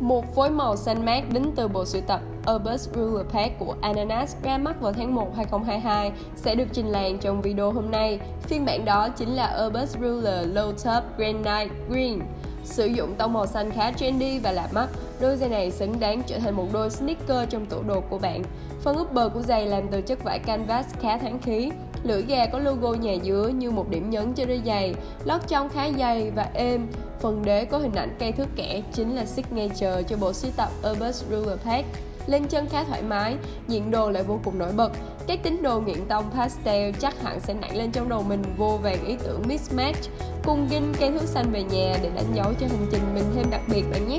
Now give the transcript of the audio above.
Một phối màu xanh mát đến từ bộ sưu tập Urbus Ruler Pack của Ananas ra mắt vào tháng 1 2022 sẽ được trình làng trong video hôm nay. Phiên bản đó chính là Urbus Ruler Low Top Granite Green. Sử dụng tông màu xanh khá trendy và lạ mắt, đôi giày này xứng đáng trở thành một đôi sneaker trong tủ đồ của bạn. Phần upper bờ của giày làm từ chất vải canvas khá thoáng khí, Lưỡi gà có logo nhà dứa như một điểm nhấn cho đôi giày, lót trong khá dày và êm. Phần đế có hình ảnh cây thước kẻ chính là signature cho bộ sưu tập Urbus Ruler Pack. Lên chân khá thoải mái, diện đồ lại vô cùng nổi bật. Các tín đồ nghiện tông pastel chắc hẳn sẽ nảy lên trong đầu mình vô vàng ý tưởng mismatch. Cùng ginh cây thước xanh về nhà để đánh dấu cho hành trình mình thêm đặc biệt bạn nhé.